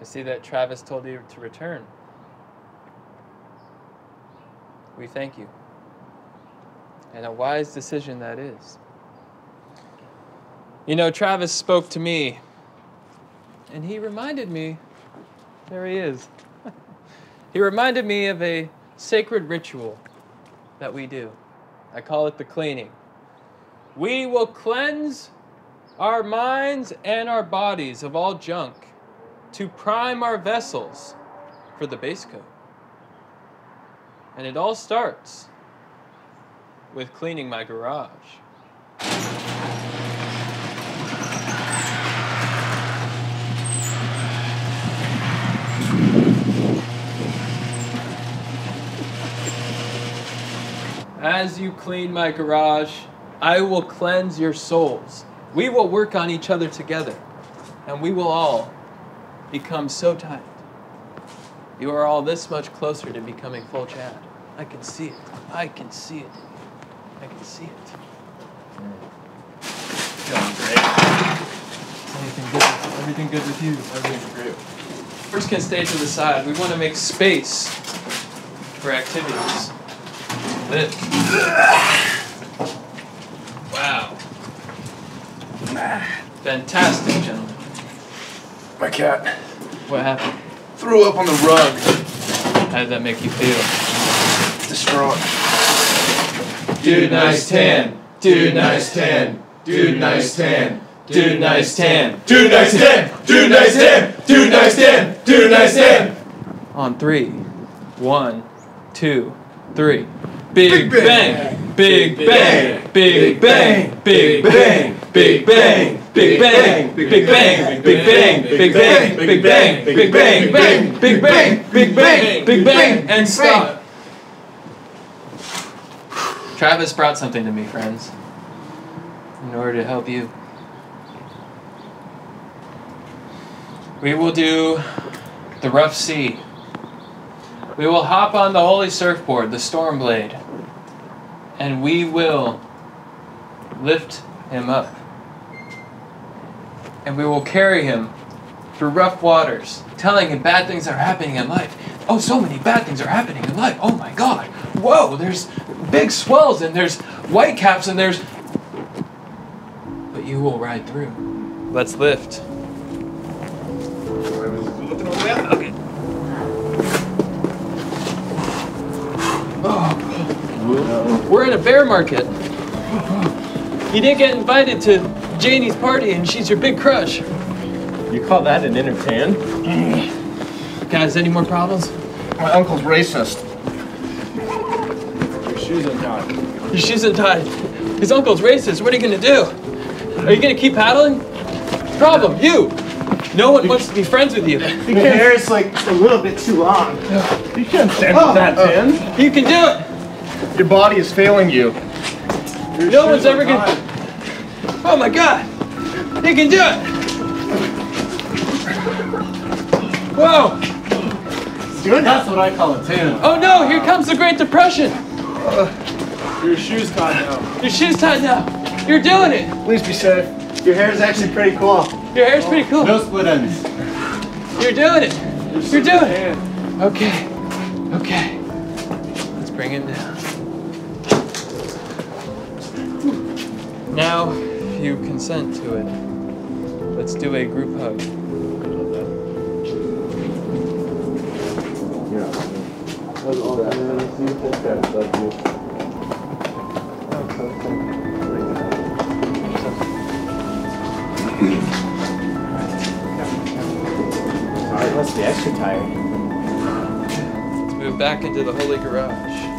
I see that Travis told you to return. We thank you. And a wise decision that is. You know, Travis spoke to me, and he reminded me there he is. he reminded me of a sacred ritual that we do. I call it the cleaning. We will cleanse our minds and our bodies of all junk to prime our vessels for the base coat. And it all starts with cleaning my garage. As you clean my garage, I will cleanse your souls. We will work on each other together, and we will all become so tight. You are all this much closer to becoming full Chad. I can see it. I can see it. I can see it. Feeling great. Everything good? Everything good with you? Everything's great. First can stay to the side. We want to make space for activities. Lift. Wow. Fantastic, gentlemen. My cat What happened? threw up on the rug. How did that make you feel? Distraught. Dude, nice tan. Dude, nice tan. Dude, nice tan. Dude, nice tan. Dude, nice tan. Dude, nice tan. Dude, nice tan. Dude, nice tan. On three. One, two, three. Big, Big bang. Big bang. Big bang. Big bang. Big bang. Big bang. Big bang. Big bang. Big bang. Big bang. Big bang. Big bang. Big bang. Big bang. Big bang. And stop. Travis brought something to me, friends, in order to help you. We will do the rough sea. We will hop on the holy surfboard, the Stormblade, and we will lift him up. And we will carry him through rough waters, telling him bad things are happening in life. Oh, so many bad things are happening in life. Oh my god. Whoa, there's big swells and there's white caps and there's. But you will ride through. Let's lift. Okay. Oh, we're in a bear market. You didn't get invited to Janie's party, and she's your big crush. You call that an entertain? Guys, any more problems? My uncle's racist. Your shoes untied. Your shoes untied. His uncle's racist. What are you gonna do? Are you gonna keep paddling? Problem, you. No one wants to be friends with you. The hair is like a little bit too long. You can't stand with oh, that, oh. Tim. You can do it. Your body is failing you. No one's ever gonna. Oh my God! You can do it. Whoa! That's what I call a tan. Oh no! Here comes the Great Depression. Uh, your shoes tied now. Your shoes tied now. You're doing it. Please be safe. Your hair is actually pretty cool. Your hair's pretty cool. No split ends. You're doing it. You're doing it. Okay. Okay. Let's bring it down. Now, if you consent to it, let's do a group hug. Alright, must be extra tired. Let's move back into the holy garage.